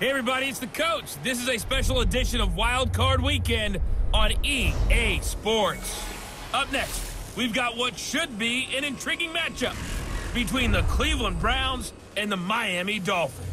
Hey, everybody, it's the coach. This is a special edition of Wild Card Weekend on EA Sports. Up next, we've got what should be an intriguing matchup between the Cleveland Browns and the Miami Dolphins.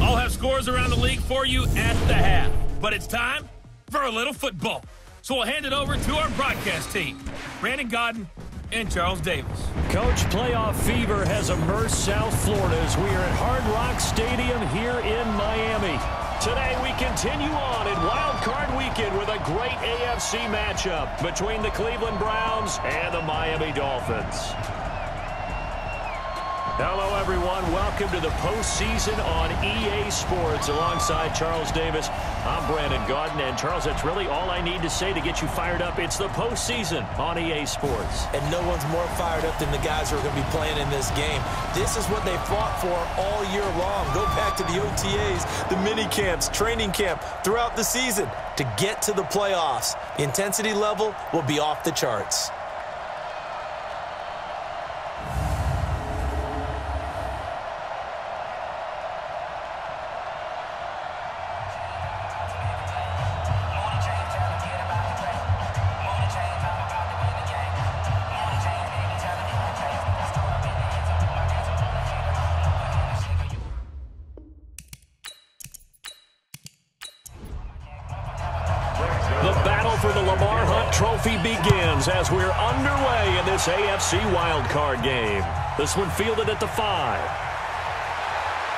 I'll have scores around the league for you at the half, but it's time for a little football. So we'll hand it over to our broadcast team, Brandon Gaudin and Charles Davis. Coach, playoff fever has immersed South Florida as we are at Hard Rock Stadium here in Miami. Today we continue on in Wild Card Weekend with a great AFC matchup between the Cleveland Browns and the Miami Dolphins. Hello, everyone. Welcome to the postseason on EA Sports alongside Charles Davis. I'm Brandon Gaudin, and Charles, that's really all I need to say to get you fired up. It's the postseason on EA Sports. And no one's more fired up than the guys who are going to be playing in this game. This is what they fought for all year long. Go back to the OTAs, the mini camps, training camp throughout the season to get to the playoffs. The intensity level will be off the charts. As we're underway in this AFC wildcard game. This one fielded at the five.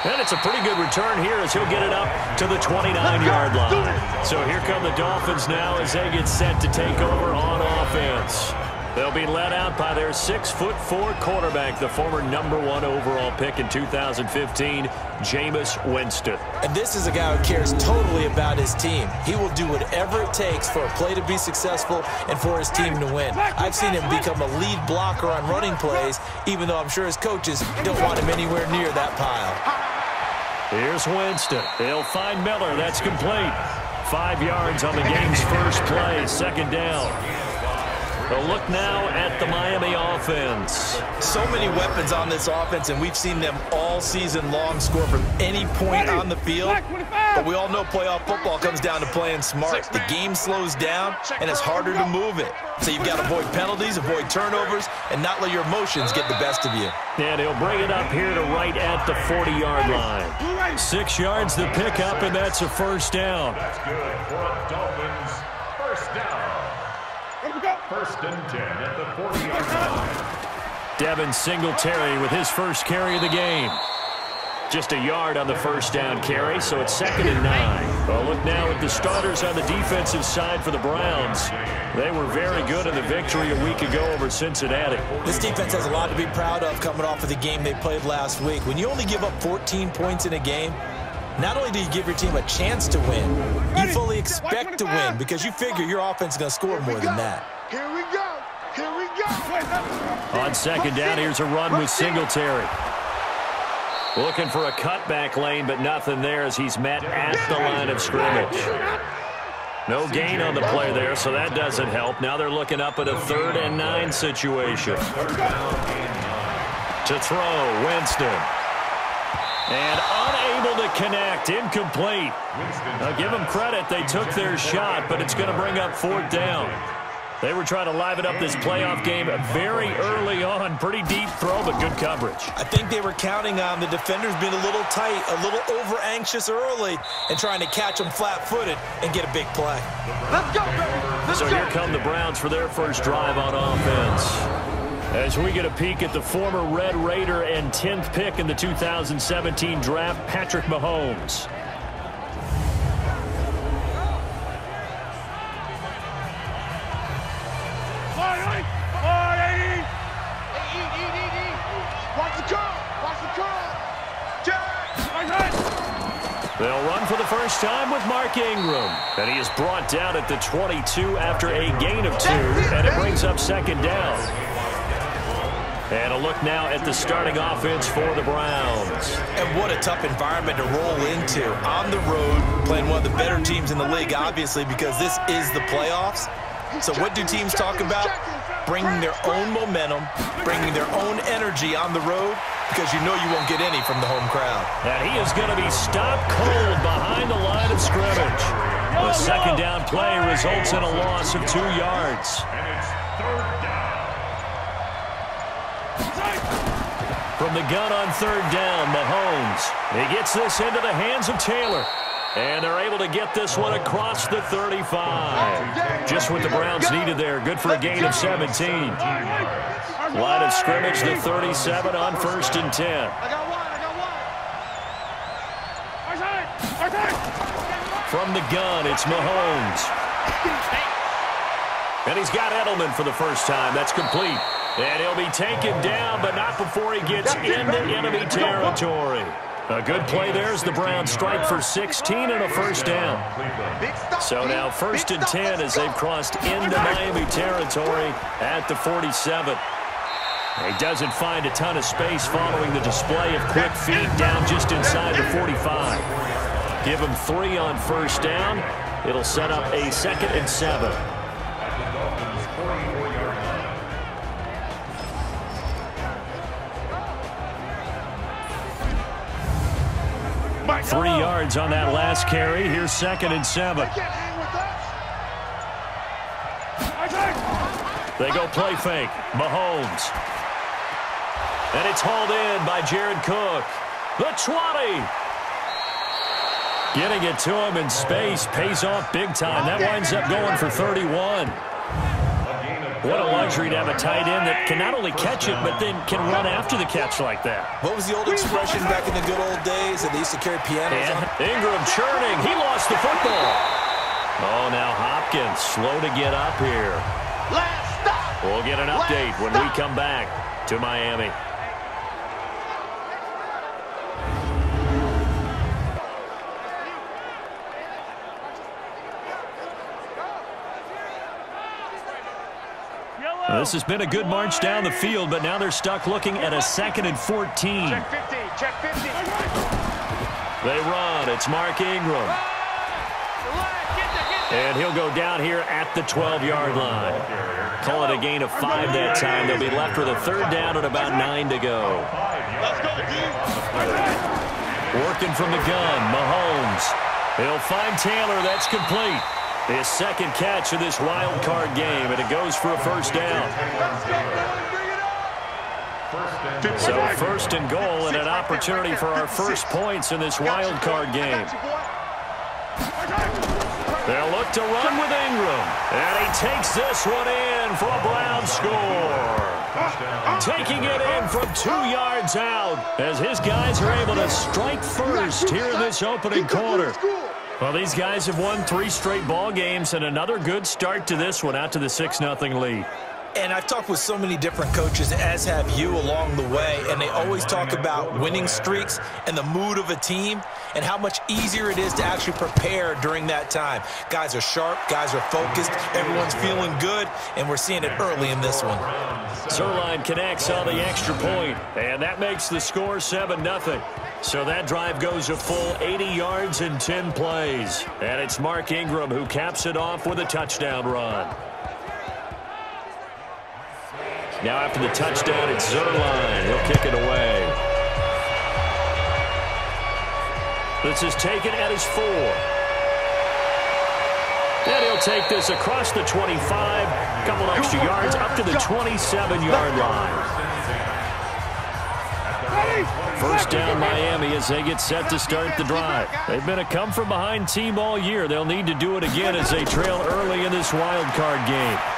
And it's a pretty good return here as he'll get it up to the 29-yard line. So here come the Dolphins now as they get set to take over on offense. They'll be led out by their six-foot-four quarterback, the former number one overall pick in 2015, Jameis Winston. And this is a guy who cares totally about his team. He will do whatever it takes for a play to be successful and for his team to win. I've seen him become a lead blocker on running plays, even though I'm sure his coaches don't want him anywhere near that pile. Here's Winston. He'll find Miller. That's complete. Five yards on the game's first play, second down. A look now at the Miami offense. So many weapons on this offense, and we've seen them all season long score from any point on the field. But we all know playoff football comes down to playing smart. The game slows down, and it's harder to move it. So you've got to avoid penalties, avoid turnovers, and not let your emotions get the best of you. And he'll bring it up here to right at the 40-yard line. Six yards the pickup, and that's a first down. That's good for Dolphins. First down. First and 10 at the 40-yard line. Devin Singletary with his first carry of the game. Just a yard on the first down carry, so it's second and nine. Well, look now at the starters on the defensive side for the Browns. They were very good in the victory a week ago over Cincinnati. This defense has a lot to be proud of coming off of the game they played last week. When you only give up 14 points in a game, not only do you give your team a chance to win, you fully expect to win because you figure your offense is going to score more than that. Here we go. Here we go. On second down, here's a run with Singletary. Looking for a cutback lane, but nothing there as he's met at the line of scrimmage. No gain on the play there, so that doesn't help. Now they're looking up at a third and nine situation. To throw, Winston. And unable to connect, incomplete. Now give them credit, they took their shot, but it's going to bring up fourth down. They were trying to liven up this playoff game very early on. Pretty deep throw, but good coverage. I think they were counting on the defenders being a little tight, a little over-anxious early, and trying to catch them flat-footed and get a big play. Let's go, baby. Let's so go. here come the Browns for their first drive on offense. As we get a peek at the former Red Raider and 10th pick in the 2017 draft, Patrick Mahomes. They'll run for the first time with Mark Ingram. And he is brought down at the 22 after a gain of two, and it brings up second down. And a look now at the starting offense for the Browns. And what a tough environment to roll into. On the road, playing one of the better teams in the league, obviously, because this is the playoffs. So what do teams talk about? Bringing their own momentum, bringing their own energy on the road, because you know you won't get any from the home crowd. And he is going to be stopped cold behind the line of scrimmage. The second down play results in a loss of two yards. From the gun on third down, Mahomes. He gets this into the hands of Taylor. And they're able to get this one across the 35. Just what the Browns needed there. Good for a gain of 17. Line of scrimmage, the 37 on first and 10. From the gun, it's Mahomes. And he's got Edelman for the first time. That's complete. And he'll be taken down, but not before he gets into enemy territory. A good play there as the Browns strike for 16 and a first down. So now first and 10 as they've crossed into Miami territory at the 47. He doesn't find a ton of space following the display of quick feet down just inside the 45. Give him three on first down. It'll set up a second and seven. Three yards on that last carry. Here's second and seven. They go play fake. Mahomes. And it's hauled in by Jared Cook. The 20. Getting it to him in space pays off big time. That winds up going for 31. What a luxury to have a tight end that can not only catch it, but then can run after the catch like that. What was the old expression back in the good old days that they used to carry pianos and Ingram churning. He lost the football. Oh, now Hopkins slow to get up here. We'll get an update when we come back to Miami. This has been a good march down the field, but now they're stuck looking at a second and 14. Check 50, check 50. They run. It's Mark Ingram. And he'll go down here at the 12-yard line. Call it a gain of five that time. They'll be left with a third down and about nine to go. Working from the gun, Mahomes. He'll find Taylor. That's complete. His second catch of this wild card game, and it goes for a first down. So first and goal and an opportunity for our first points in this wild card game. They'll look to run with Ingram. And he takes this one in for a Brown score. Taking it in from two yards out as his guys are able to strike first here in this opening quarter. Well, these guys have won three straight ball games and another good start to this one out to the 6-0 lead. And I've talked with so many different coaches, as have you along the way, and they always talk about winning streaks and the mood of a team and how much easier it is to actually prepare during that time. Guys are sharp, guys are focused, everyone's feeling good, and we're seeing it early in this one. Zuerlein connects on the extra point, and that makes the score 7-0. So that drive goes a full 80 yards in 10 plays. And it's Mark Ingram who caps it off with a touchdown run. Now after the touchdown, it's Zuerlein. He'll kick it away. This is taken at his four. And he'll take this across the 25, couple extra yards up to the 27-yard line. First down Miami as they get set to start the drive. They've been a come-from-behind team all year. They'll need to do it again as they trail early in this wild card game.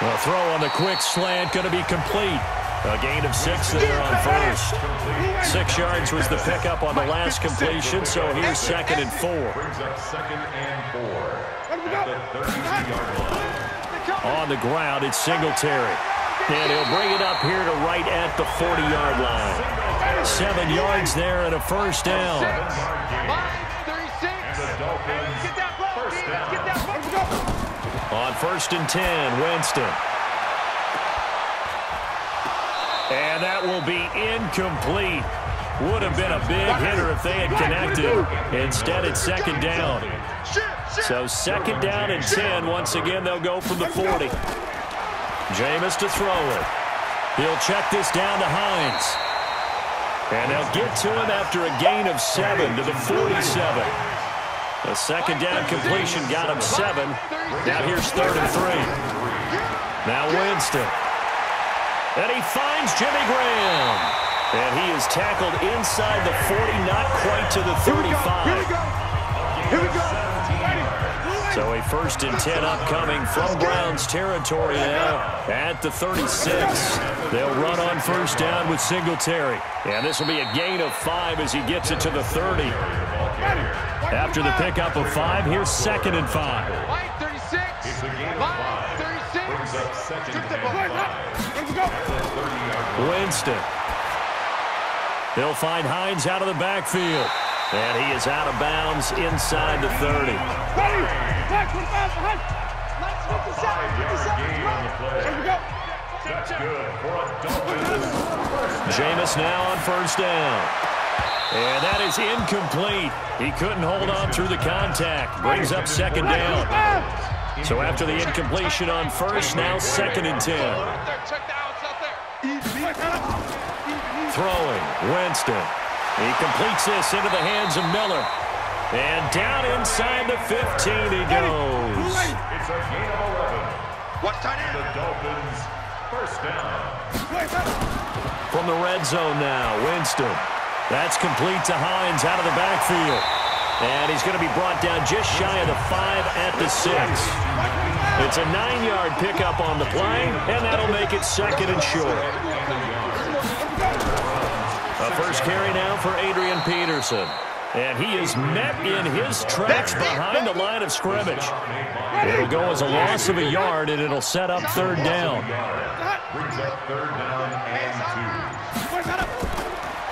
The throw on the quick slant going to be complete. A gain of six there on first. Six yards was the pickup on the last completion, so here's second and four. On the ground, it's Singletary. And he'll bring it up here to right at the 40-yard line. Seven yards there and a first down. On first and 10, Winston. And that will be incomplete. Would have been a big hitter if they had connected. Instead, it's second down. So second down and 10. Once again, they'll go from the 40. Jameis to throw it. He'll check this down to Hines. And they'll get to him after a gain of seven to the 47. A second down completion got him seven. Now here's third and three. Now Winston. And he finds Jimmy Graham. And he is tackled inside the 40, not quite to the 35. Here we go. Here we go. So a first and 10 upcoming from Browns territory now at the 36. They'll run on first down with Singletary. And this will be a gain of five as he gets it to the 30. After the pickup of five, here's second and five. White 36. White 36. Winston. They'll find Hines out of the backfield. And he is out of bounds inside the 30. Jameis now on first down. And that is incomplete. He couldn't hold on through the contact. Brings up second down. So after the incompletion on first, now second and 10. Throwing, Winston. He completes this into the hands of Miller. And down inside the 15 he goes. It's a gain of 11. What tight The? Dolphins, first down. From the red zone now, Winston. That's complete to Hines out of the backfield. And he's going to be brought down just shy of the five at the six. It's a nine-yard pickup on the play, and that'll make it second and short. A first carry now for Adrian Peterson. And he is met in his tracks behind the line of scrimmage. It'll go as a loss of a yard, and it'll set up third down.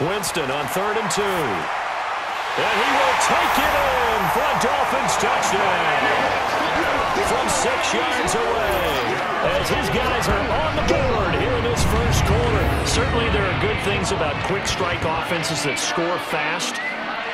Winston on third and two. And he will take it in for a Dolphins touchdown. From six yards away. As his guys are on the board here in this first quarter. Certainly there are good things about quick strike offenses that score fast.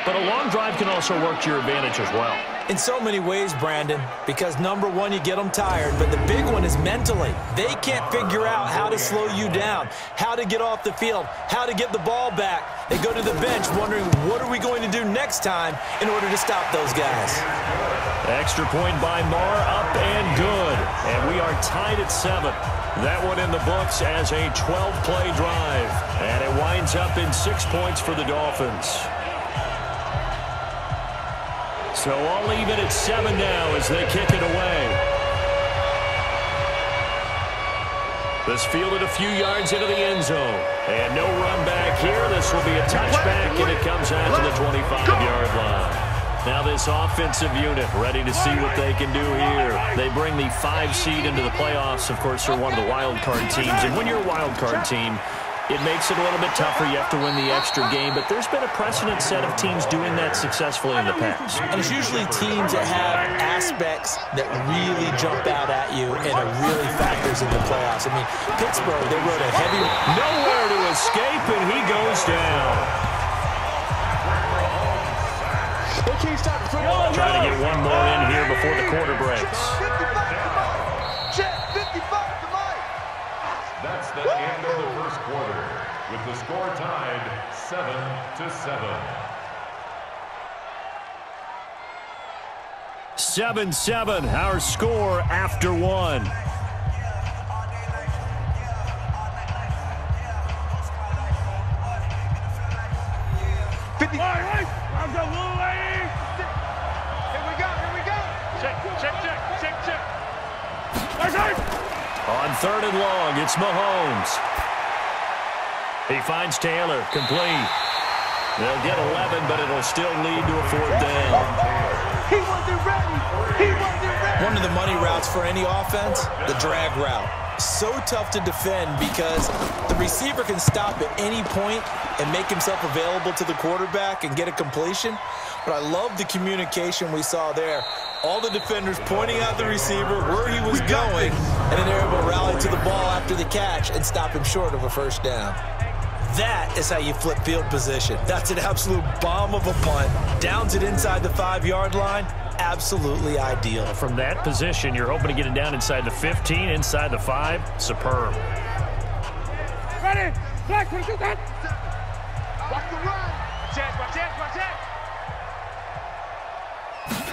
But a long drive can also work to your advantage as well. In so many ways, Brandon, because number one, you get them tired, but the big one is mentally. They can't figure out how to slow you down, how to get off the field, how to get the ball back. They go to the bench wondering, what are we going to do next time in order to stop those guys? Extra point by Marr, up and good. And we are tied at seven. That one in the books as a 12-play drive. And it winds up in six points for the Dolphins. So I'll leave it at seven now as they kick it away. This fielded a few yards into the end zone. And no run back here. This will be a touchback, and it comes out to the 25-yard line. Now this offensive unit ready to see what they can do here. They bring the five seed into the playoffs. Of course, they're one of the wild card teams. And when you're a wild card team, it makes it a little bit tougher. You have to win the extra game. But there's been a precedent set of teams doing that successfully in the past. And it's usually teams that have aspects that really jump out at you and it really factors in the playoffs. I mean, Pittsburgh, they wrote a heavy... Nowhere to escape, and he goes down. Trying to get one more in here before the quarter breaks. Check 55 to Mike. That's the end of the first quarter, with the score tied 7 to 7. 7-7, our score after one. Here we go. Here we go. Check, check, check, check, check. On third and long, it's Mahomes. He finds Taylor, complete. They'll get 11, but it'll still lead to a fourth down. He wasn't ready. He wasn't ready. One of the money routes for any offense, the drag route. So tough to defend because the receiver can stop at any point and make himself available to the quarterback and get a completion. But I love the communication we saw there. All the defenders pointing out the receiver, where he was going, and then they're able to rally to the ball after the catch and stop him short of a first down. That is how you flip field position. That's an absolute bomb of a punt. Downs it inside the five-yard line. Absolutely ideal. From that position, you're hoping to get it down inside the 15, inside the 5. Superb. Ready? Black, what is that? Watch the run. Watch it, watch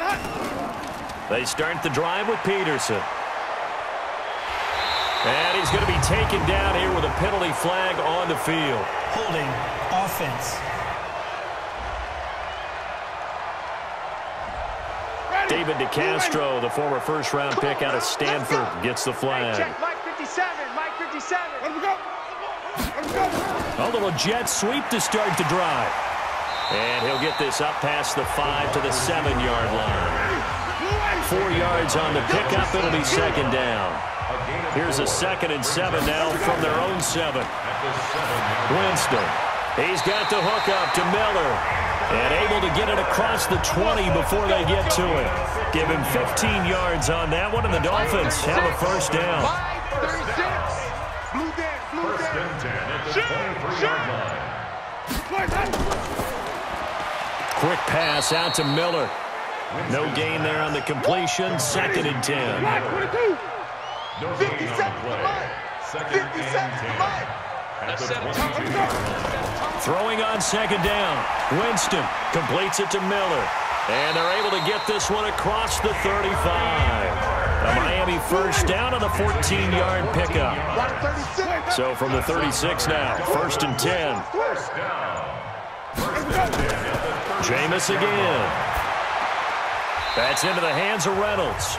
watch They start the drive with Peterson. And he's going to be taken down here with a penalty flag on the field. Holding offense. David DeCastro, the former first-round pick out of Stanford, gets the flag. Check, Mike 57, Mike 57. Let him go. Let him go. A little jet sweep to start the drive. And he'll get this up past the five to the seven-yard line. Four yards on the pickup. It'll be second down. Here's a second and seven now from their own seven. Winston. He's got the hook up to Miller. And able to get it across the 20 before they get to it. Give him 15 yards on that one, and the Dolphins have a first down. Blue down, blue First down. and 10 at the 23-yard line. Quick pass out to Miller. No gain there on the completion. Second and 10. No gain on the play. Second and 10 at the 22-yard. Throwing on second down. Winston completes it to Miller. And they're able to get this one across the 35. A Miami first down on the 14-yard pickup. Watch 36. So from the 36 now, first and 10. First down. First and 10 at the Jameis again. That's into the hands of Reynolds.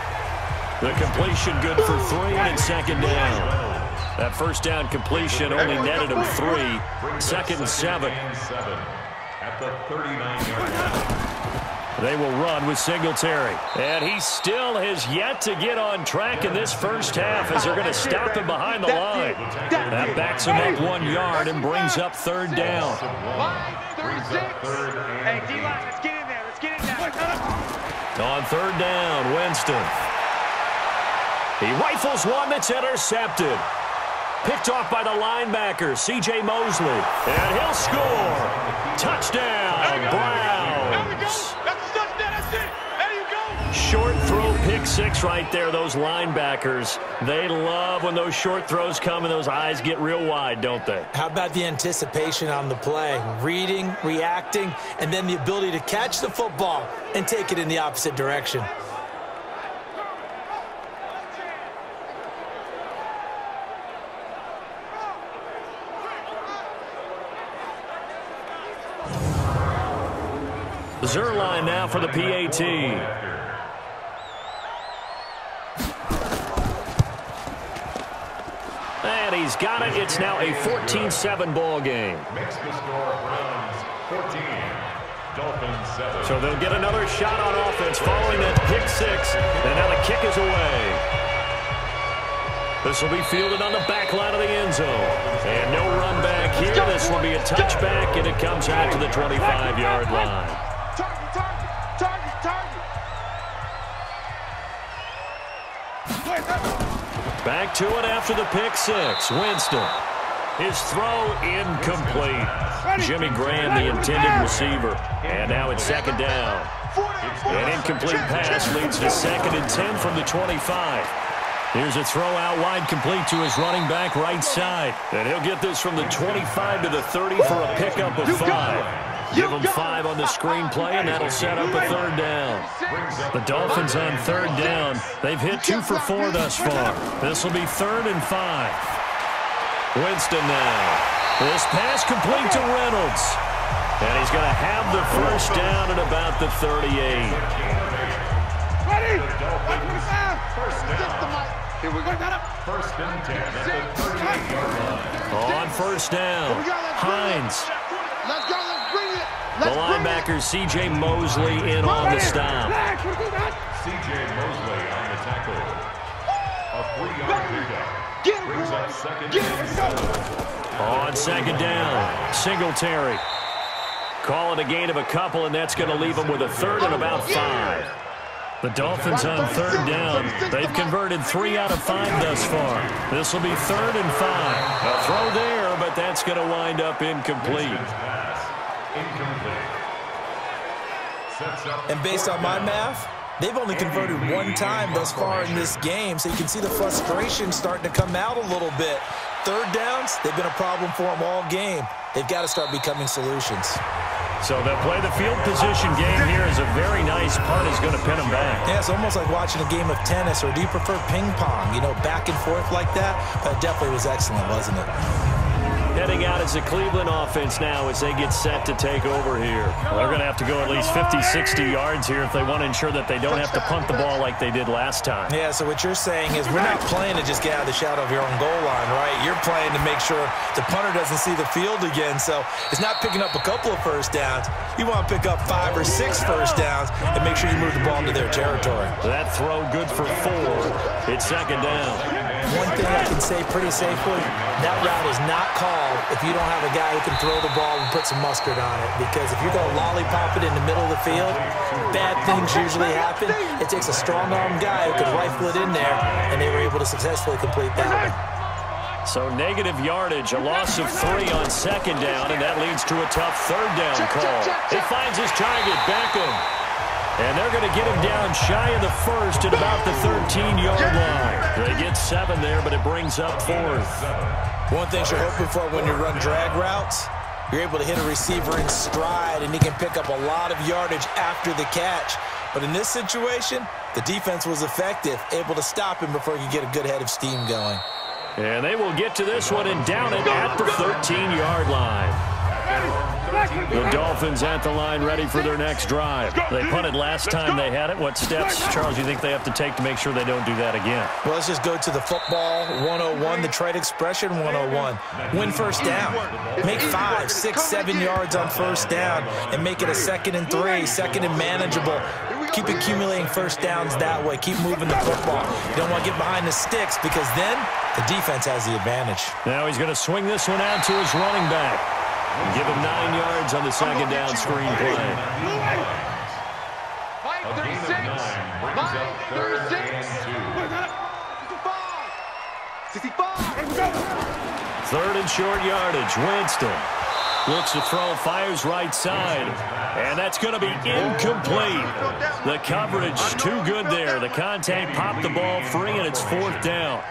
The completion good for three and second down. That first down completion only netted him three. Second and seven. at the 39-yard line. They will run with Singletary. And he still has yet to get on track in this first half as they're going to stop him behind the line. That backs him up one yard and brings up third down. Brings up third Hey, D-line, let's get in there. Let's get in there. On third down, Winston. He rifles one that's intercepted. Picked off by the linebacker, C.J. Mosley. And he'll score. Touchdown, Browns. That's a touchdown. That's it. There you go. Short throw pick six right there, those linebackers. They love when those short throws come and those eyes get real wide, don't they? How about the anticipation on the play? Reading, reacting, and then the ability to catch the football and take it in the opposite direction. Zuerlein now for the PAT. And he's got it. It's now a 14-7 ball game. makes the score Browns 14, Dolphins 7. So they'll get another shot on offense following that pick six. And now the kick is away. This will be fielded on the back line of the end zone. And no run back here. This will be a touchback, and it comes out to the 25-yard line. Back to it after the pick six. Winston. His throw incomplete. Jimmy Graham, the intended receiver. And now it's second down. An incomplete pass leads to second and 10 from the 25. Here's a throw out wide complete to his running back right side. And he'll get this from the 25 to the 30 for a pickup of five. Give him five on the screenplay, and that'll set up a third down. The Dolphins on third down. They've hit two for four thus far. This will be third and five. Winston now. This pass complete to Reynolds. And he's going to have the first down at about the 38. Ready? First down. Here we go. First and 10 at the 38-yard line. On first down, Hines. Let's go. Let's bring it. The Let's bring it. linebacker C.J. Mosley in on the stop. C.J. Mosley on the tackle. A three-yard pickup. Brings up second and seven. On second down, Singletary. Call it a gain of a couple, and that's going to leave them with a third and about five. The Dolphins on third down. They've converted three out of five thus far. This will be third and five. A throw there, but that's going to wind up incomplete. And based on my math, they've only converted one time thus far in this game, so you can see the frustration starting to come out a little bit. third downs, they've been a problem for them all game. They've got to start becoming solutions. So they'll play the field position game here is a very nice punt is going to pin them back. Yeah, it's almost like watching a game of tennis, or do you prefer ping pong? You know, back and forth like that? That definitely was excellent, wasn't it? Heading out as the Cleveland offense now as they get set to take over here. Well, they're going to have to go at least 50, 60 yards here if they want to ensure that they don't have to punt the ball like they did last time. Yeah, so what you're saying is we're not playing to just get out of the shadow of your own goal line, right? You're playing to make sure the punter doesn't see the field again. So it's not picking up a couple of first downs. You want to pick up five or six first downs and make sure you move the ball into their territory. That throw good for four. It's second down. One thing I can say pretty safely, that route is not called if you don't have a guy who can throw the ball and put some mustard on it. Because if you're going to lollipop it in the middle of the field, bad things usually happen. It takes a strong-armed guy who can rifle it in there, and they were able to successfully complete that one. So negative yardage, a loss of three on second down, and that leads to a tough third down call. He finds his target, Beckham. And they're going to get him down shy of the first at about the 13-yard line. They get seven there, but it brings up fourth. One thing you're hoping for when you run drag routes, you're able to hit a receiver in stride, and he can pick up a lot of yardage after the catch. But in this situation, the defense was effective, able to stop him before he could get a good head of steam going. And they will get to this one and down it at the 13-yard line. The Dolphins at the line ready for their next drive. They punted last time they had it. What steps, Charles, you think they have to take to make sure they don't do that again? Well, let's just go to the football 101, the trade expression 101. Win first down. Make five, six, seven yards on first down and make it a second and three, second and manageable. Keep accumulating first downs that way. Keep moving the football. You don't want to get behind the sticks because then the defense has the advantage. Now he's going to swing this one out to his running back. Give him nine yards on the second down screen play. Mike 36. Mike 36. 65. Third and short yardage. Winston looks to throw, fires right side. And that's going to be incomplete. The coverage too good there. The contact popped the ball free, and it's fourth down.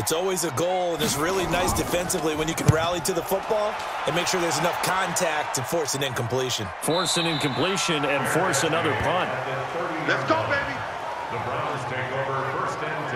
It's always a goal, and it's really nice defensively when you can rally to the football and make sure there's enough contact to force an incompletion. Force an incompletion and force another punt. Let's go, baby. The Browns take over first and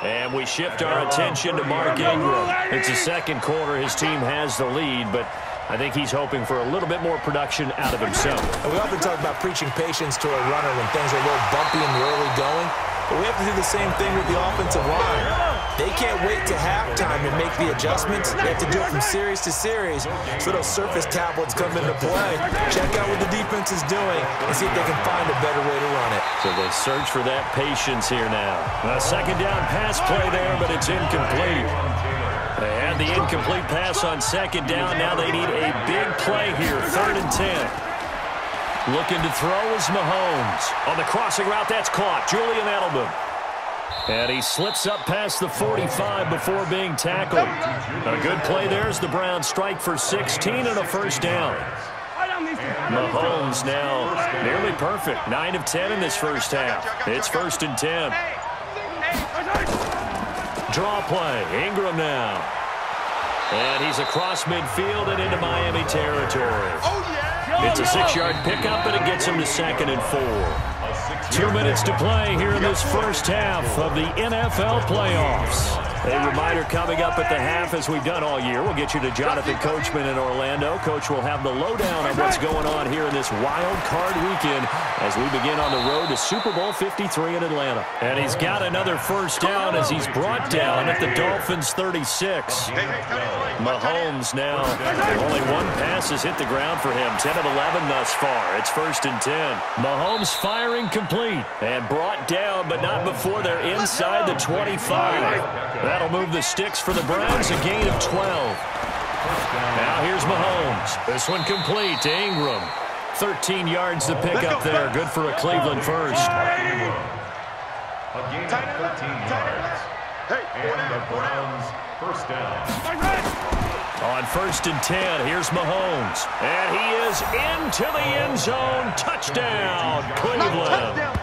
10. And we shift our attention to Mark Ingram. It's the second quarter. His team has the lead, but I think he's hoping for a little bit more production out of himself. And we often talk about preaching patience to a runner when things are a little bumpy in the early going. But we have to do the same thing with the offensive line. They can't wait to halftime to make the adjustments. They have to do it from series to series so those surface tablets come into play. Check out what the defense is doing and see if they can find a better way to run it. So they search for that patience here now. A second down pass play there, but it's incomplete. They had the incomplete pass on second down. Now they need a big play here, third and 10. Looking to throw is Mahomes. On the crossing route, that's caught. Julian Edelman. And he slips up past the 45 before being tackled. A good play there as the Browns strike for 16 and a first down. Mahomes now nearly perfect. 9 of 10 in this first half. It's first and 10. Draw play. Ingram now. And he's across midfield and into Miami territory. It's a six-yard pickup, and it gets him to second and four. Two minutes to play here in this first half of the NFL playoffs. A reminder coming up at the half, as we've done all year. We'll get you to Jonathan Coachman in Orlando. Coach will have the lowdown on what's going on here in this wild card weekend as we begin on the road to Super Bowl 53 in Atlanta. And he's got another first down as he's brought down at the Dolphins 36. Mahomes now, only one pass has hit the ground for him. 10 of 11 thus far. It's first and 10. Mahomes firing complete and brought down, but not before they're inside the 25. That'll move the sticks for the Browns, a gain of 12. Now here's Mahomes. This one complete to Ingram. 13 yards to pick up there. Good for a Cleveland first. A gain of 13 yards. And the Browns first down. On first and 10, here's Mahomes. And he is into the end zone. Touchdown, Cleveland.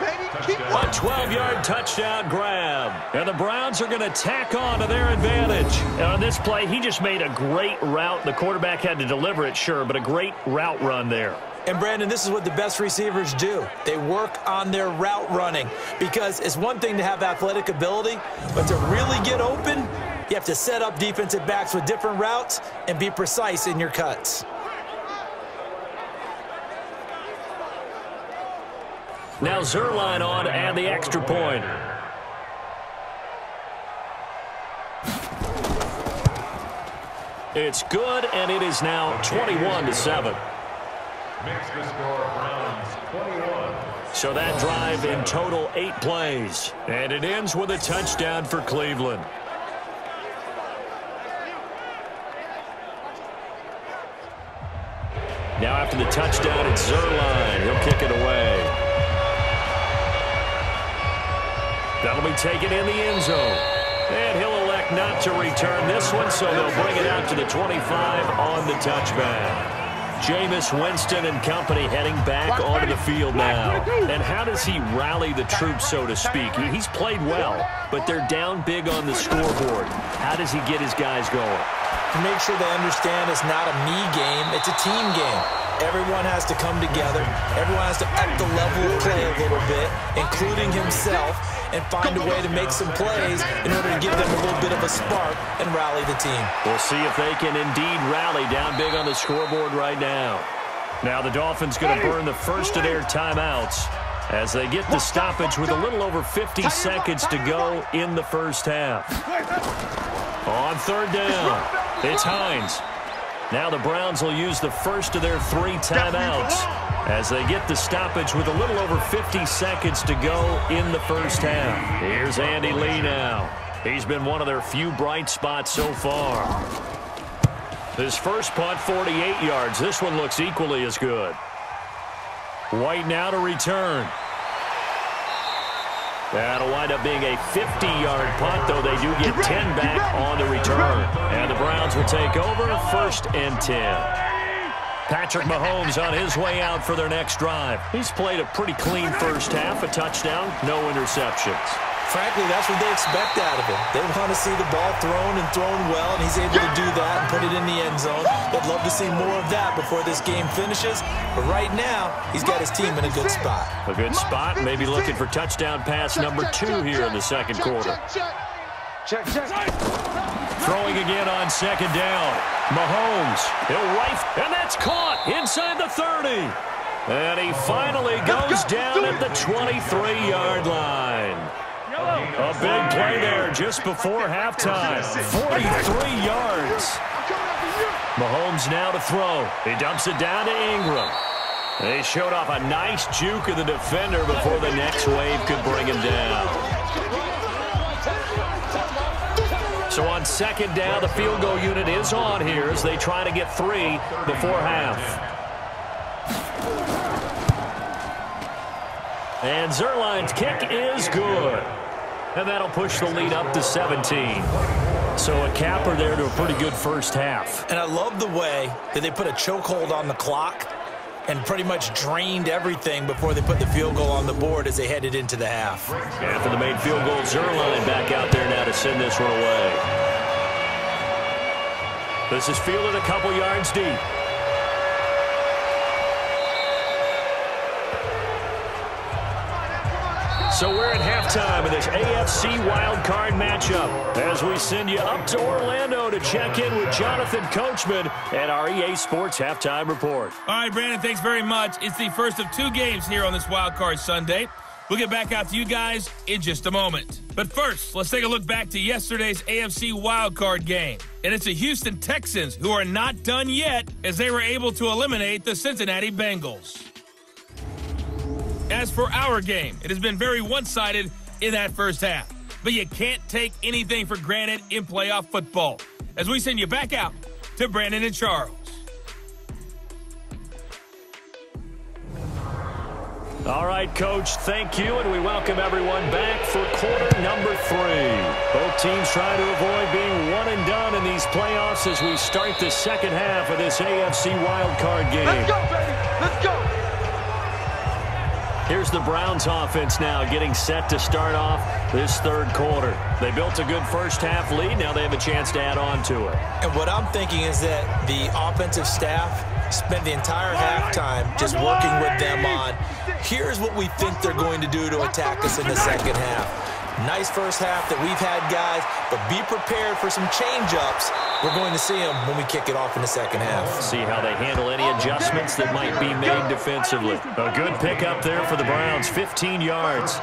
A 12-yard touchdown grab. And the Browns are going to tack on to their advantage. And on this play, he just made a great route. The quarterback had to deliver it, sure, but a great route run there. And Brandon, this is what the best receivers do. They work on their route running because it's one thing to have athletic ability, but to really get open, you have to set up defensive backs with different routes and be precise in your cuts. Now Zuerlein on add the extra point. It's good, and it is now 21 to 7. Makes the score Browns 21. So that drive in total eight plays. And it ends with a touchdown for Cleveland. Now after the touchdown, it's Zuerlein. He'll kick it away. That'll be taken in the end zone. And he'll elect not to return this one, so they'll bring it out to the 25 on the touchback. Jameis Winston and company heading back onto the field now. And how does he rally the troops, so to speak? He's played well, but they're down big on the scoreboard. How does he get his guys going? To make sure they understand it's not a me game, it's a team game. Everyone has to come together. Everyone has to up the level of play a little bit, including himself, and find a way to make some plays in order to give them a little bit of a spark and rally the team. We'll see if they can indeed rally down big on the scoreboard right now. Now the Dolphins going to burn the first of their timeouts as they get the stoppage with a little over 50 seconds to go in the first half. On third down, it's Hines. Now the Browns will use the first of their three timeouts as they get the stoppage with a little over 50 seconds to go in the first half. Here's Andy Lee now. He's been one of their few bright spots so far. His first punt, 48 yards. This one looks equally as good. White now to return. That'll wind up being a 50-yard punt, though they do get 10 back on the return. And the Browns will take over first and 10. Patrick Mahomes on his way out for their next drive. He's played a pretty clean first half, a touchdown, no interceptions. Frankly, that's what they expect out of him. They want to see the ball thrown and thrown well, and he's able to do that and put it in the end zone. They'd love to see more of that before this game finishes. But right now, he's got his team in a good spot. A good spot, maybe looking for touchdown pass number two here in the second quarter. Check, check. Throwing again on second down. Mahomes, he'll wife, and that's caught inside the 30. And he finally goes down at the 23-yard line. A big play there just before halftime. 43 yards. Mahomes now to throw. He dumps it down to Ingram. They showed off a nice juke of the defender before the next wave could bring him down. So on second down, the field goal unit is on here as they try to get three before half. And Zuerlein's kick is good. And that'll push the lead up to 17. So a capper there to a pretty good first half. And I love the way that they put a chokehold on the clock and pretty much drained everything before they put the field goal on the board as they headed into the half. After the made field goal, Zuerlein back out there now to send this one away. This is fielded a couple yards deep. So we're at halftime of this AFC wildcard matchup as we send you up to Orlando to check in with Jonathan Coachman at our EA Sports Halftime Report. All right, Brandon, thanks very much. It's the first of two games here on this wildcard Sunday. We'll get back out to you guys in just a moment. But first, let's take a look back to yesterday's AFC wildcard game. And it's the Houston Texans who are not done yet as they were able to eliminate the Cincinnati Bengals. As for our game, it has been very one sided in that first half. But you can't take anything for granted in playoff football. As we send you back out to Brandon and Charles. All right, Coach, thank you, and we welcome everyone back for quarter number three. Both teams trying to avoid being one and done in these playoffs as we start the second half of this AFC wildcard game. Let's go, baby. Let's go. Here's the Browns offense now getting set to start off this third quarter. They built a good first half lead. Now they have a chance to add on to it. And what I'm thinking is that the offensive staff spent the entire halftime just working with them on here's what we think they're going to do to attack us in the second half. Nice first half that we've had, guys, but be prepared for some change-ups. We're going to see them when we kick it off in the second half. See how they handle any adjustments that might be made defensively. A good pickup there for the Browns, 15 yards.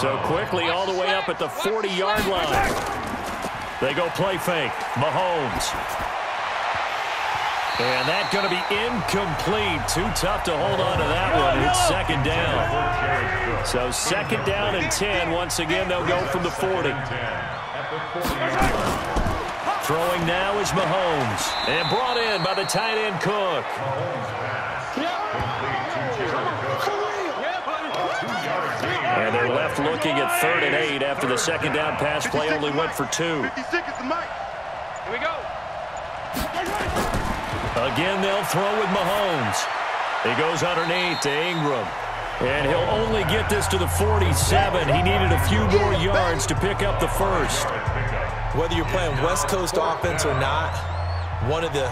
So quickly all the way up at the 40-yard line. They go play fake. Mahomes. And that's going to be incomplete. Too tough to hold on to that oh, one. It's second down. So second down and 10. Once again, they'll go from the 40. Throwing now is Mahomes. And brought in by the tight end Cook. And they're left looking at third and eight after the second down pass play only went for two. Here we go. Again, they'll throw with Mahomes. He goes underneath to Ingram. And he'll only get this to the 47. He needed a few more yards to pick up the first. Whether you're playing West Coast offense or not, one of the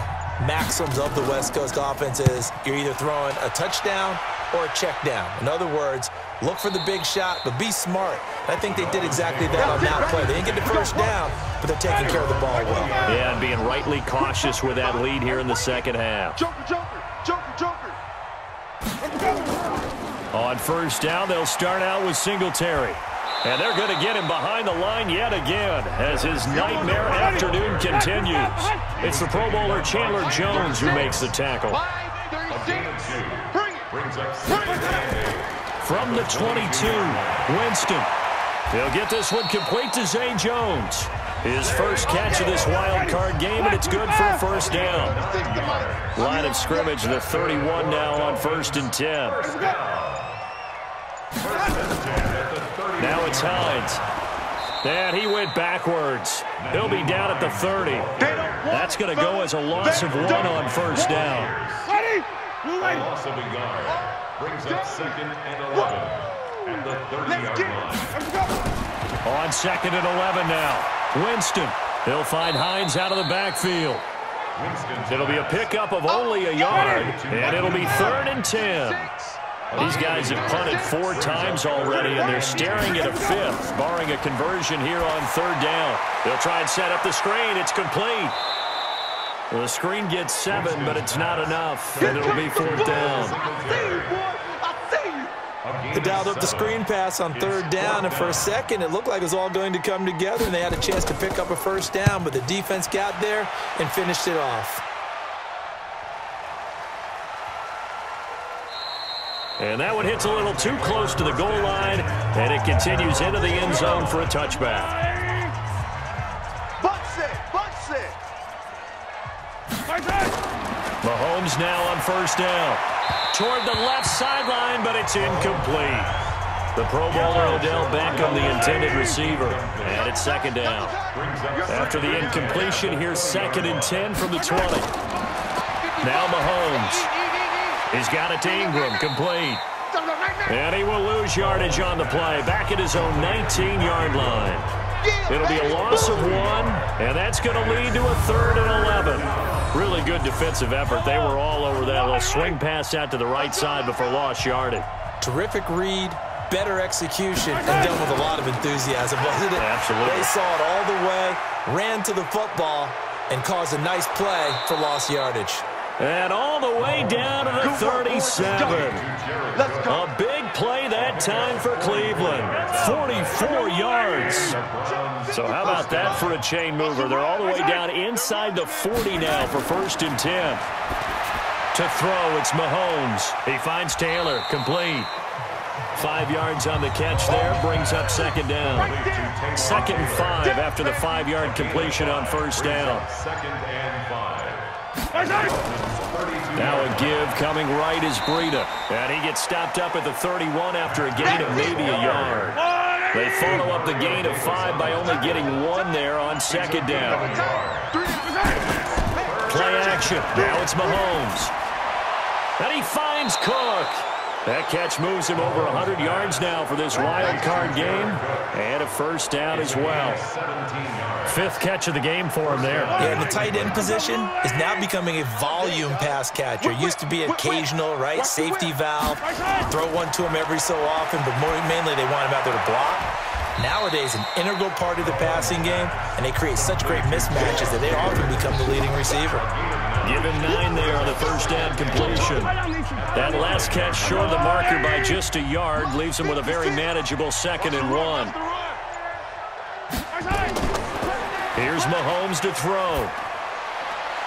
maxims of the West Coast offense is you're either throwing a touchdown or a check down. In other words, look for the big shot, but be smart. I think they did exactly that on that play. They didn't get the first down, but they're taking care of the ball well. Yeah, and being rightly cautious with that lead here in the second half. Joker, Joker, Joker, Joker. On first down, they'll start out with Singletary. And they're going to get him behind the line yet again as his nightmare afternoon continues. It's the Pro Bowler Chandler Jones who makes the tackle. From the 22, Winston. He'll get this one complete to Zay Jones. His first catch of this wild card game, and it's good for a first down. Line of scrimmage, the 31 now on first and 10. Now it's Hines. And he went backwards. He'll be down at the 30. That's going to go as a loss of one on first down. Loss of a yard. Brings up second and 11 at the 30-yard line. On second and 11 now. Winston. He'll find Hines out of the backfield. It'll be a pickup of only a yard, and it'll be third and 10. These guys have punted four times already, and they're staring at a fifth, barring a conversion here on third down. They'll try and set up the screen. It's complete. The screen gets seven, but it's not enough, and it'll be fourth down. They dialed up the screen pass on third down, and for a second, it looked like it was all going to come together, and they had a chance to pick up a first down, but the defense got there and finished it off. And that one hits a little too close to the goal line, and it continues into the end zone for a touchback. Mahomes now on first down. Toward the left sideline, but it's incomplete. The Pro Bowler Odell Beckham, the intended receiver. And it's second down. After the incompletion, here's second and 10 from the 20. Now Mahomes. He's got it to Ingram, complete. And he will lose yardage on the play, back at his own 19-yard line. It'll be a loss of one, and that's going to lead to a third and 11. Really good defensive effort. They were all over that little swing pass out to the right side before lost yardage. Terrific read, better execution, and done with a lot of enthusiasm, wasn't it? Absolutely. They saw it all the way, ran to the football, and caused a nice play for lost yardage. And all the way down to the 37. A big play that time for Cleveland. 44 yards. So how about that for a chain mover? They're all the way down inside the 40 now for first and 10. To throw, it's Mahomes. He finds Taylor, complete. Five yards on the catch there, brings up second down. Second and five after the five-yard completion on first down. Second and five. Now a give coming right is Breida. And he gets stopped up at the 31 after a gain of maybe a yard. They follow up the gain of five by only getting one there on second down. Play action. Now it's Mahomes. And he finds Cook. That catch moves him over 100 yards now for this wild card game. And a first down as well. Fifth catch of the game for him there. Yeah, the tight end position is now becoming a volume pass catcher. Used to be occasional, right, safety valve. Throw one to him every so often, but more mainly they want him out there to block. Nowadays, an integral part of the passing game, and they create such great mismatches that they often become the leading receiver. Give him nine there on the first down completion. That last catch short of the marker by just a yard leaves him with a very manageable second and one. Here's Mahomes to throw.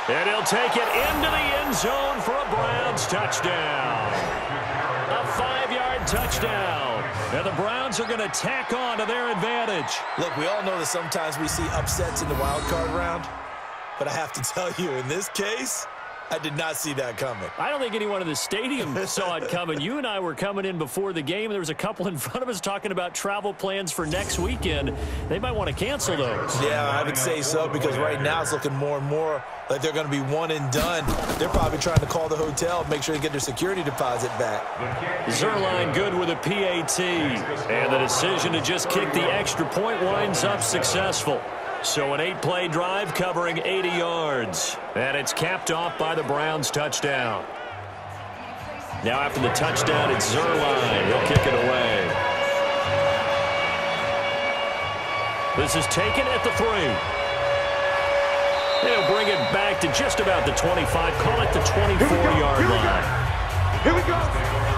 And he'll take it into the end zone for a Browns touchdown. A five-yard touchdown. And the Browns are going to tack on to their advantage. Look, we all know that sometimes we see upsets in the wild card round. But I have to tell you, in this case, I did not see that coming. I don't think anyone in the stadium saw it coming. You and I were coming in before the game. There was a couple in front of us talking about travel plans for next weekend. They might want to cancel those. Yeah, I would say so because right now it's looking more and more like they're going to be one and done. They're probably trying to call the hotel, make sure they get their security deposit back. Zuerlein good with a PAT. And the decision to just kick the extra point winds up successful. So an eight-play drive covering 80 yards. And it's capped off by the Browns touchdown. Now after the touchdown, it's Zuerlein. He'll kick it away. This is taken at the three. They'll bring it back to just about the 25. Call it the 24-yard line. Here we go.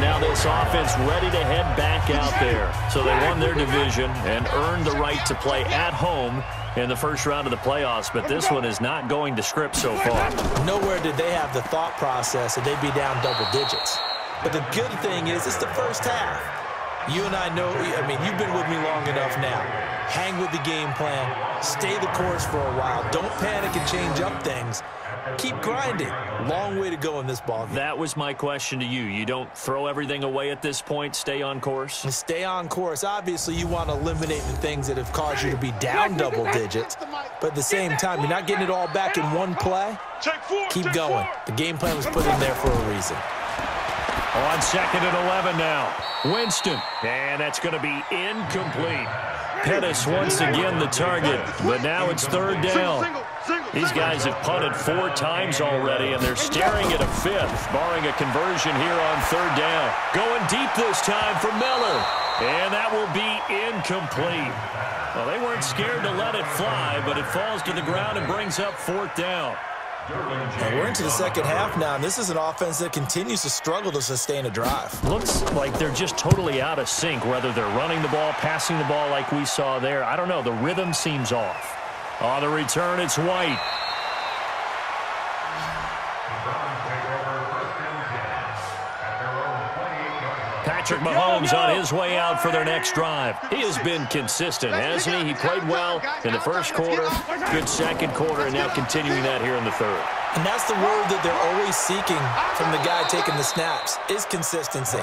Now this offense ready to head back out there. So they won their division and earned the right to play at home in the first round of the playoffs, but this one is not going to script so far. Nowhere did they have the thought process that they'd be down double digits. But the good thing is it's the first half. You and I know, I mean, you've been with me long enough now. Hang with the game plan. Stay the course for a while. Don't panic and change up things keep grinding. Long way to go in this ball game. That was my question to you. You don't throw everything away at this point, stay on course? And stay on course. Obviously, you want to eliminate the things that have caused you to be down double digits. But at the same time, you're not getting it all back in one play. Keep going. The game plan was put in there for a reason. On second and 11 now. Winston. And that's going to be incomplete. Pettis once again the target, but now it's third down. These guys have punted four times already, and they're staring at a fifth, barring a conversion here on third down. Going deep this time for Miller, and that will be incomplete. Well, they weren't scared to let it fly, but it falls to the ground and brings up fourth down. And we're into the second half now, and this is an offense that continues to struggle to sustain a drive. Looks like they're just totally out of sync, whether they're running the ball, passing the ball like we saw there. I don't know. The rhythm seems off. On the return, it's White. Patrick Mahomes on his way out for their next drive. He has been consistent, hasn't he? He played well in the first quarter, good second quarter, and now continuing that here in the third. And that's the word that they're always seeking from the guy taking the snaps, is consistency.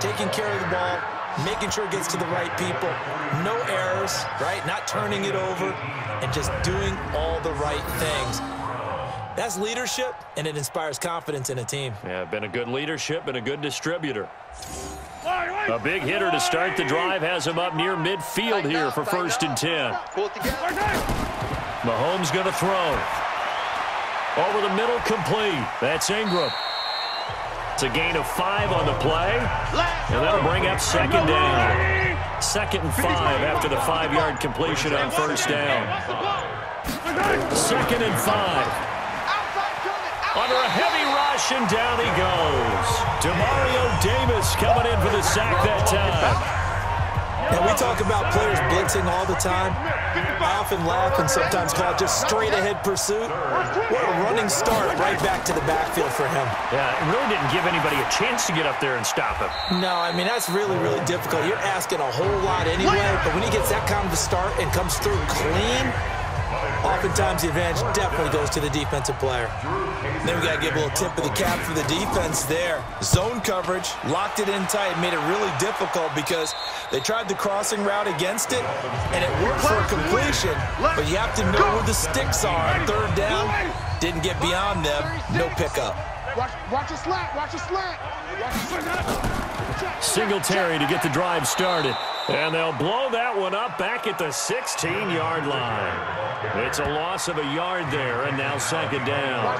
Taking care of the ball, making sure it gets to the right people. No errors, right? Not turning it over and just doing all the right things. That's leadership, and it inspires confidence in a team. Yeah, been a good leadership and a good distributor. A big hitter to start the drive has him up near midfield here for first and 10. Mahomes going to throw. Over the middle, complete. That's Ingram. It's a gain of five on the play, and that'll bring up second down. Second and five after the five-yard completion on first down. Second and five. Under a heavy rush, and down he goes. Demario Davis coming in for the sack that time. And we talk about players blitzing all the time. I often laugh and sometimes call it just straight ahead pursuit. What a running start right back to the backfield for him. Yeah, it really didn't give anybody a chance to get up there and stop him. No, I mean, that's really, really difficult. You're asking a whole lot anyway, but when he gets that kind of a start and comes through clean, Oftentimes, the advantage definitely goes to the defensive player. Then we got to give a little tip of the cap for the defense there. Zone coverage, locked it in tight, made it really difficult because they tried the crossing route against it, and it worked for completion, but you have to know where the sticks are on third down. Didn't get beyond them, no pickup. Watch, watch a slant. Watch a slant. Watch a slant. Singletary to get the drive started. And they'll blow that one up back at the 16-yard line. It's a loss of a yard there, and now second down.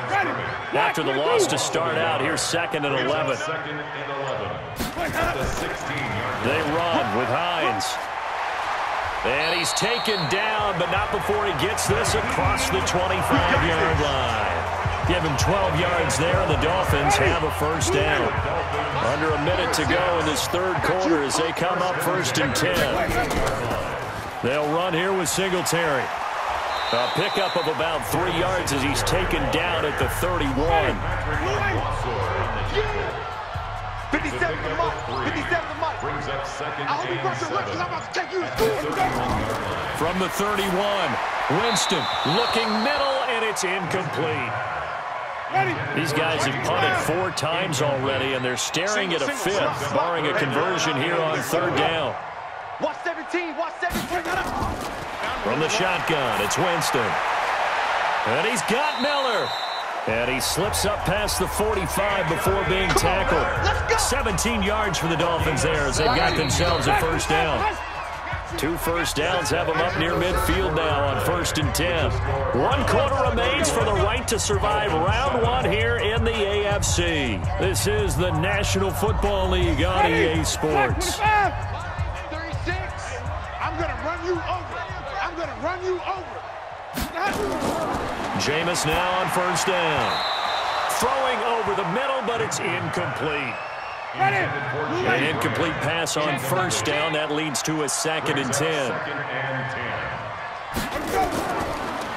After the loss to start out, here's second and 11. Second and 11. They run with Hines. And he's taken down, but not before he gets this across the 25-yard line. Give him 12 yards there, and the Dolphins have a first down. Under a minute to go in this third quarter as they come up first and 10. They'll run here with Singletary. A pickup of about three yards as he's taken down at the 31. 57 to Mike. 57 to Mike. Brings up second I hope you brought your because I'm about to take you to school. From the 31, Winston looking middle, and it's incomplete. These guys have punted four times already, and they're staring at a fifth, barring a conversion here on third down. Watch 17, watch 17. From the shotgun, it's Winston. And he's got Miller. And he slips up past the 45 before being tackled. 17 yards for the Dolphins there as they've got themselves a first down. Two first downs have them up near midfield now on first and 10. One quarter remains for the right to survive round one here in the AFC. This is the National Football League on EA Sports. 36. I'm going to run you over. I'm going to run you over. Jameis now on first down. Throwing over the middle, but it's incomplete. An incomplete pass on first down. That leads to a second and 10.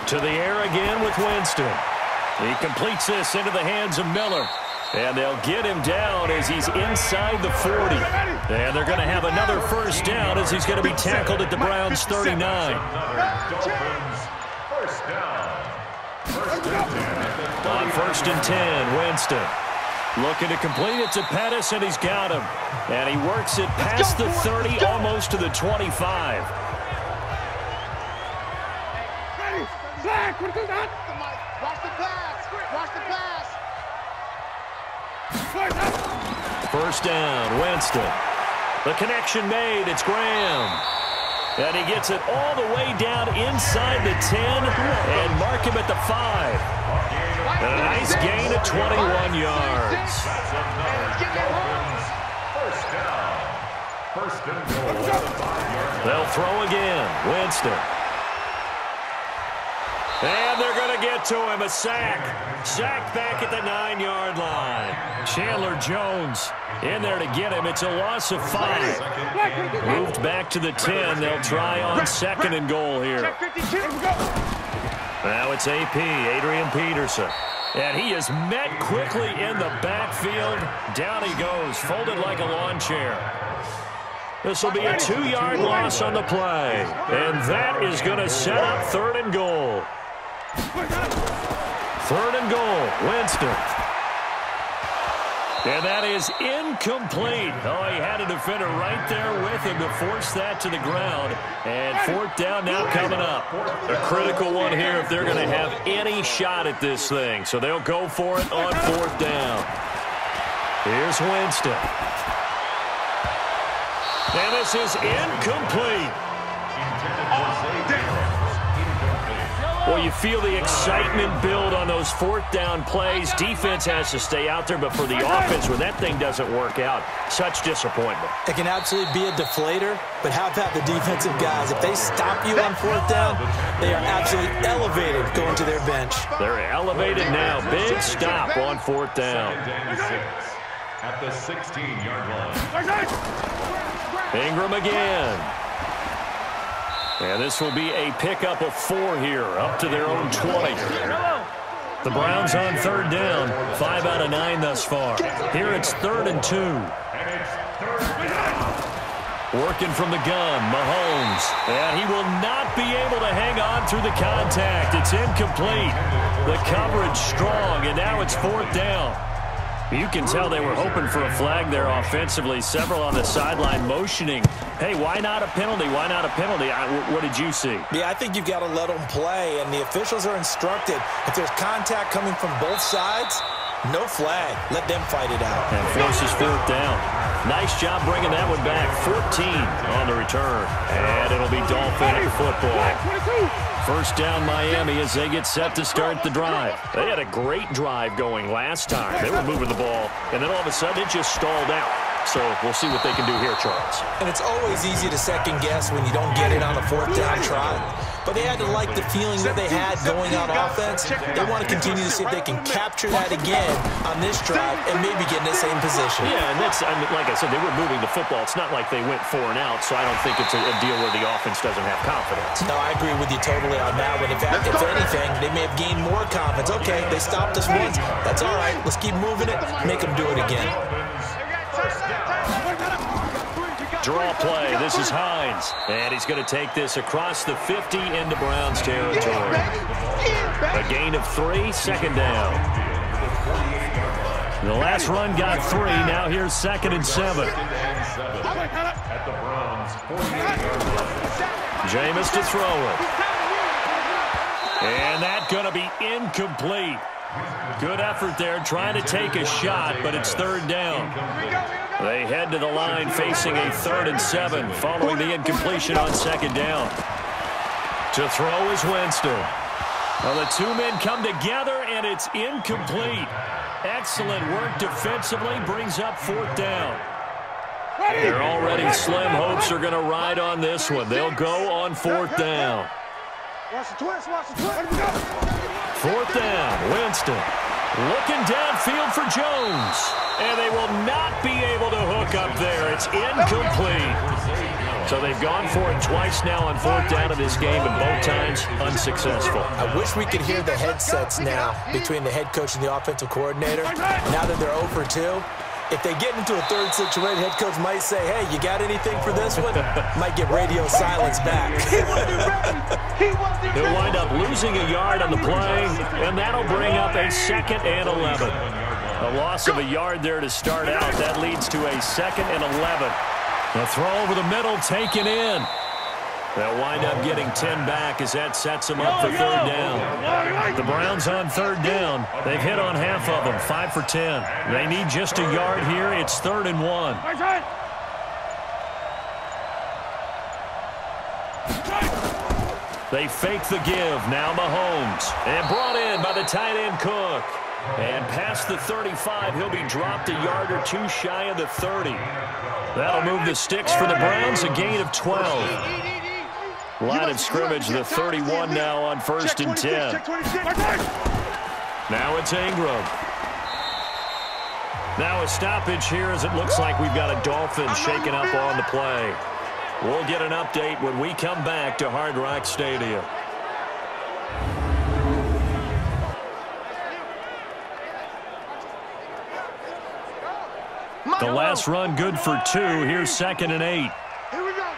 To the air again with Winston. He completes this into the hands of Miller. And they'll get him down as he's inside the 40. And they're going to have another first down as he's going to be tackled at the Browns 39. First down. First and 10. On first and 10, Winston. Looking to complete it to Pettis, and he's got him. And he works it past the 30, almost to the 25. Black, what goes on? Watch the pass. Watch the pass. First down, Winston. The connection made. It's Graham. And he gets it all the way down inside the 10 and mark him at the 5. A nice gain of 21 yards. They'll throw again. Winston. And they're going to get to him. A sack. Sack back at the nine-yard line. Chandler Jones in there to get him. It's a loss of five. Moved back to the 10. They'll try on second and goal here. Now it's AP, Adrian Peterson. And he is met quickly in the backfield. Down he goes, folded like a lawn chair. This will be a two-yard loss on the play. And that is going to set up third and goal. Third and goal, Winston. And that is incomplete. Oh, he had a defender right there with him to force that to the ground. And fourth down now coming up. A critical one here if they're going to have any shot at this thing. So they'll go for it on fourth down. Here's Winston. And this is incomplete. Well, you feel the excitement build on those fourth down plays. Defense has to stay out there, but for the offense, when that thing doesn't work out, such disappointment. It can absolutely be a deflator, but how about the defensive guys? If they stop you on fourth down, they are absolutely elevated going to their bench. They're elevated now. Big stop on fourth down. At the 16-yard line. Ingram again. And this will be a pickup of four here, up to their own 20. The Browns on third down, five out of nine thus far. Here it's third and two. Working from the gun, Mahomes. And he will not be able to hang on through the contact. It's incomplete. The coverage strong, and now it's fourth down. You can tell they were hoping for a flag there offensively. Several on the sideline motioning. Hey, why not a penalty? Why not a penalty? I, what did you see? Yeah, I think you've got to let them play, and the officials are instructed if there's contact coming from both sides, No flag. Let them fight it out. And forces fourth down. Nice job bringing that one back. 14 on the return. And it'll be Dolphin football. First down Miami as they get set to start the drive. They had a great drive going last time. They were moving the ball, and then all of a sudden it just stalled out. So we'll see what they can do here, Charles. And it's always easy to second guess when you don't get it on a fourth down try. But they had to like the feeling that they had going on offense. They want to continue to see if they can capture that again on this drive and maybe get in the same position. Yeah, and that's, I mean, like I said, they were moving the football. It's not like they went four and out, so I don't think it's a, a deal where the offense doesn't have confidence. No, I agree with you totally on that one. In fact, if anything, they may have gained more confidence. Okay, they stopped us once. That's all right. Let's keep moving it, make them do it again. Draw play. This is Hines. And he's going to take this across the 50 into Browns territory. A gain of three, second down. The last run got three. Now here's second and seven. Jameis to throw it. And that's going to be incomplete. Good effort there trying to take a shot, but it's third down. They head to the line facing a third and seven following the incompletion on second down. To throw is Winston. Well, the two men come together, and it's incomplete. Excellent work defensively brings up fourth down. They're already slim hopes are going to ride on this one. They'll go on fourth down. Fourth down, Winston. Looking downfield for Jones. And they will not be able to hook up there. It's incomplete. So they've gone for it twice now on fourth down in this game, and both times unsuccessful. I wish we could hear the headsets now between the head coach and the offensive coordinator. Now that they're 0 for 2, if they get into a third situation, head coach might say, hey, you got anything for this one? might get radio silence back. He'll wind up losing a yard on the play, and that'll bring up a second and 11. A loss of a yard there to start out. That leads to a second and 11. The throw over the middle taken in. They'll wind up getting 10 back as that sets them up for third down. The Browns on third down. They've hit on half of them, 5 for 10. They need just a yard here. It's third and one. They fake the give. Now Mahomes. And brought in by the tight end Cook. And past the 35, he'll be dropped a yard or two shy of the 30. That'll move the sticks for the Browns, a gain of 12. Line of scrimmage, the 31 now on first and 10. Now it's Ingram. Now a stoppage here as it looks like we've got a Dolphin shaken up on the play. We'll get an update when we come back to Hard Rock Stadium. The last run good for two. Here's second and eight. here we go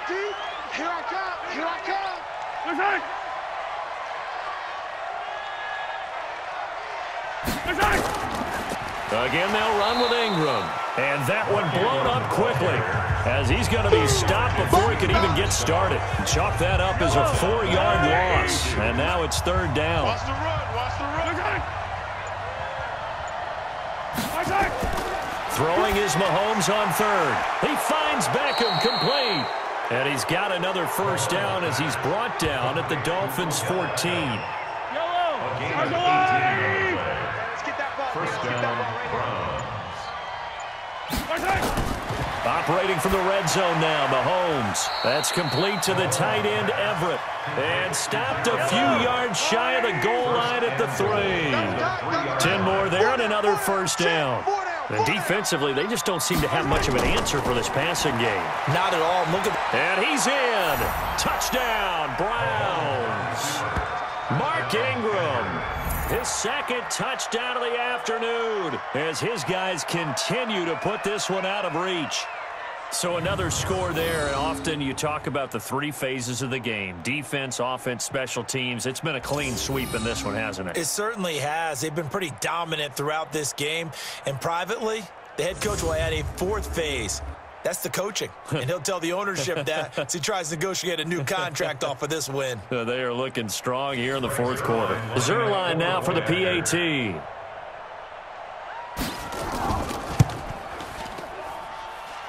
Again, they'll run with Ingram. And that one blown up quickly as he's going to be stopped before he can even get started. Chalk that up as a four-yard loss. And now it's third down. Watch the run. Watch the run. Throwing is Mahomes on third. He finds Beckham complete. And he's got another first down as he's brought down at the Dolphins' 14. First down, Operating from the red zone now, Mahomes. That's complete to the tight end, Everett. And stopped a few yards shy of the goal line at the three. Ten more there and another first down. And defensively, they just don't seem to have much of an answer for this passing game. Not at all. Look at And he's in. Touchdown, Browns. Mark Ingram. His second touchdown of the afternoon as his guys continue to put this one out of reach. So another score there, and often you talk about the three phases of the game. Defense, offense, special teams. It's been a clean sweep in this one, hasn't it? It certainly has. They've been pretty dominant throughout this game. And privately, the head coach will add a fourth phase. That's the coaching. And he'll tell the ownership that as he tries to negotiate a new contract off of this win. They are looking strong here in the fourth quarter. Zuerlein now for the PAT.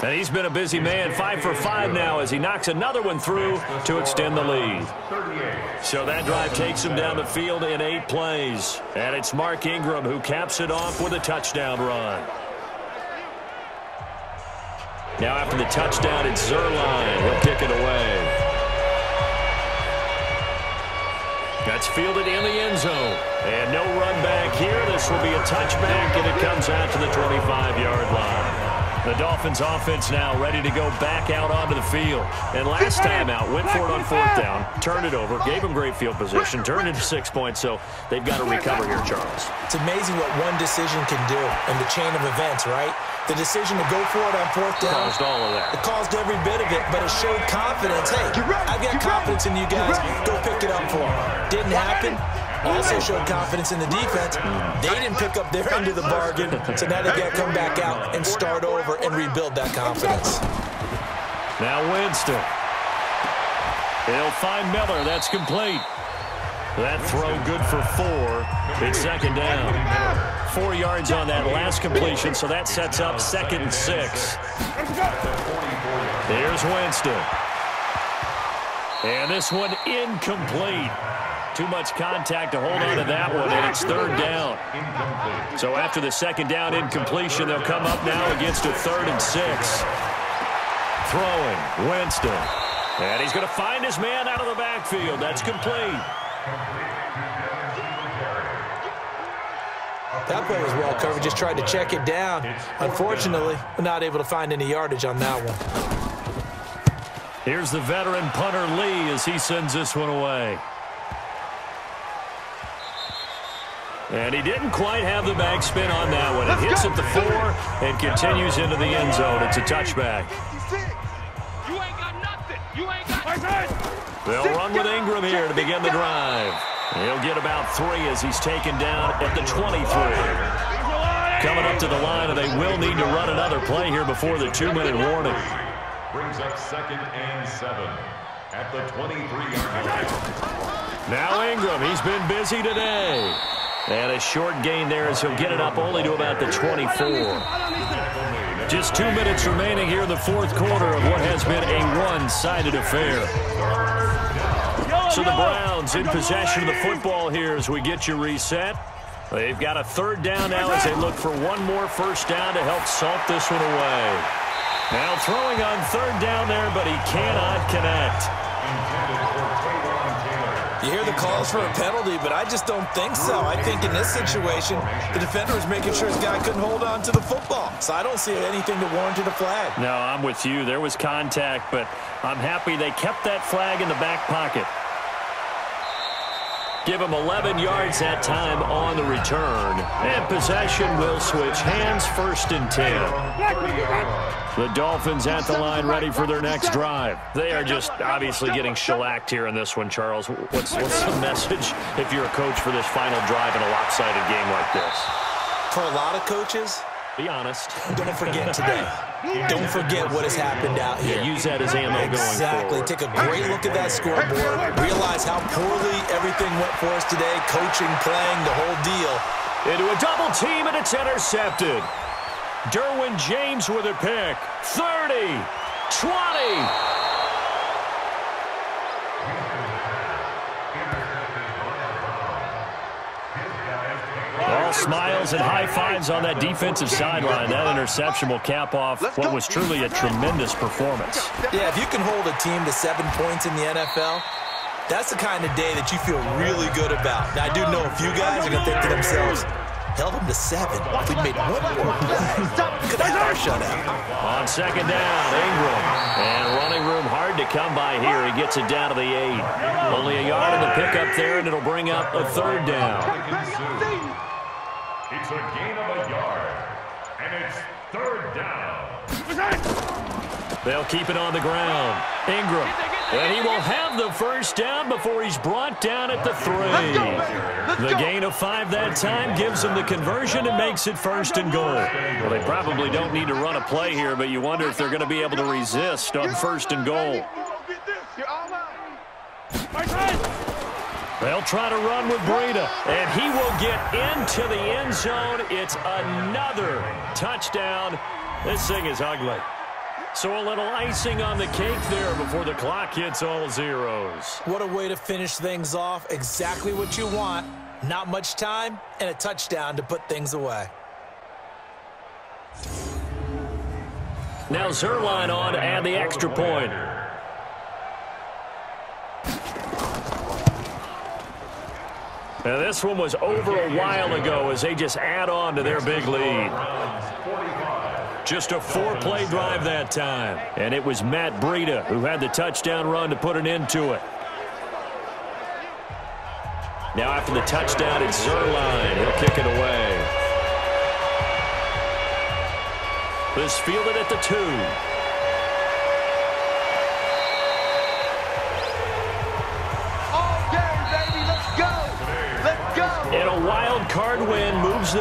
And he's been a busy man, five for five now as he knocks another one through to extend the lead. So that drive takes him down the field in eight plays. And it's Mark Ingram who caps it off with a touchdown run. Now after the touchdown, it's Zuerlein. He'll kick it away. That's fielded in the end zone. And no run back here. This will be a touchback, and it comes out to the 25-yard line. The Dolphins offense now ready to go back out onto the field. And last time out, went for it on fourth down, turned it over, gave them great field position, turned it to six points, so they've got to recover here, Charles. It's amazing what one decision can do in the chain of events, right? The decision to go for it on fourth down. Caused all of that. It caused every bit of it, but it showed confidence. Hey, I've got confidence in you guys. Go pick it up for them. Didn't happen also showed confidence in the defense. They didn't pick up their end of the bargain, so now they got to come back out and start over and rebuild that confidence. Now Winston. He'll find Miller. That's complete. That throw good for four. It's second down. Four yards on that last completion, so that sets up second and six. Here's Winston. And this one incomplete. Too much contact to hold on to that one, and it's third down. So after the second down incompletion, they'll come up now against a third and six. Throwing, Winston. And he's going to find his man out of the backfield. That's complete. That play was well covered. Just tried to check it down. Unfortunately, we're not able to find any yardage on that one. Here's the veteran punter Lee as he sends this one away. And he didn't quite have the backspin on that one. It hits at the four and continues into the end zone. It's a touchback. They'll run with Ingram here to begin the drive. He'll get about three as he's taken down at the 23. Coming up to the line, and they will need to run another play here before the two-minute warning. Brings up second and seven at the 23-yard. Now Ingram, he's been busy today. And a short gain there as he'll get it up only to about the 24. Just two minutes remaining here in the fourth quarter of what has been a one-sided affair. So the Browns in possession of the football here as we get you reset. They've got a third down now as they look for one more first down to help salt this one away. Now throwing on third down there, but he cannot connect. You hear the calls for a penalty, but I just don't think so. I think in this situation, the defender was making sure his guy couldn't hold on to the football. So I don't see anything to warrant a flag. No, I'm with you. There was contact, but I'm happy they kept that flag in the back pocket. Give him 11 yards that time on the return. And possession will switch hands first and 10. The Dolphins at the line ready for their next drive. They are just obviously getting shellacked here in this one, Charles. What's, what's the message if you're a coach for this final drive in a lopsided game like this? For a lot of coaches, be honest. Don't forget today. Don't forget what has happened out here. Yeah, use that as ammo exactly. going forward. Take a great look at that scoreboard. Realize how poorly everything went for us today. Coaching, playing, the whole deal. Into a double team, and it's intercepted. Derwin James with a pick. 30, 20. All smiles and high fives on that defensive sideline. That interception will cap off what was truly a tremendous performance. Yeah, if you can hold a team to seven points in the NFL, that's the kind of day that you feel really good about. Now, I do know a few guys are going to think to themselves, held them to seven. If we made one more play, could have had our shutout. On second down, Ingram. And running room hard to come by here. He gets it down to the eight. Only a yard in the pickup there, and it'll bring up a third down. It's a gain of a yard. And it's third down. They'll keep it on the ground. Ingram. And he will have the first down before he's brought down at the three. The gain of five that time gives him the conversion and makes it first and goal. Well, they probably don't need to run a play here, but you wonder if they're going to be able to resist on first and goal. They'll try to run with Breida, and he will get into the end zone. It's another touchdown. This thing is ugly. So a little icing on the cake there before the clock hits all zeros. What a way to finish things off. Exactly what you want. Not much time and a touchdown to put things away. Now Zuerlein on to add the extra point. Now this one was over a while ago as they just add on to their big lead. Just a four-play drive that time. And it was Matt Breida who had the touchdown run to put an end to it. Now after the touchdown, it's Zuerlein. He'll kick it away. This fielded at the two.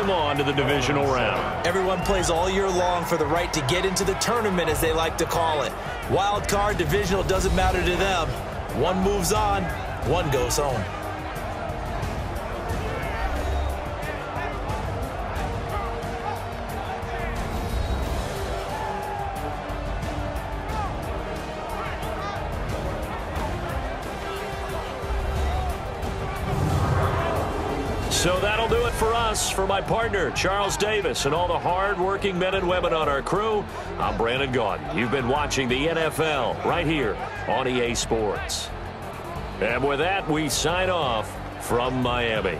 Them on to the divisional round. Everyone plays all year long for the right to get into the tournament, as they like to call it. Wild card, divisional, doesn't matter to them. One moves on, one goes home. For my partner, Charles Davis, and all the hard-working men and women on our crew, I'm Brandon Gaudin. You've been watching the NFL right here on EA Sports. And with that, we sign off from Miami.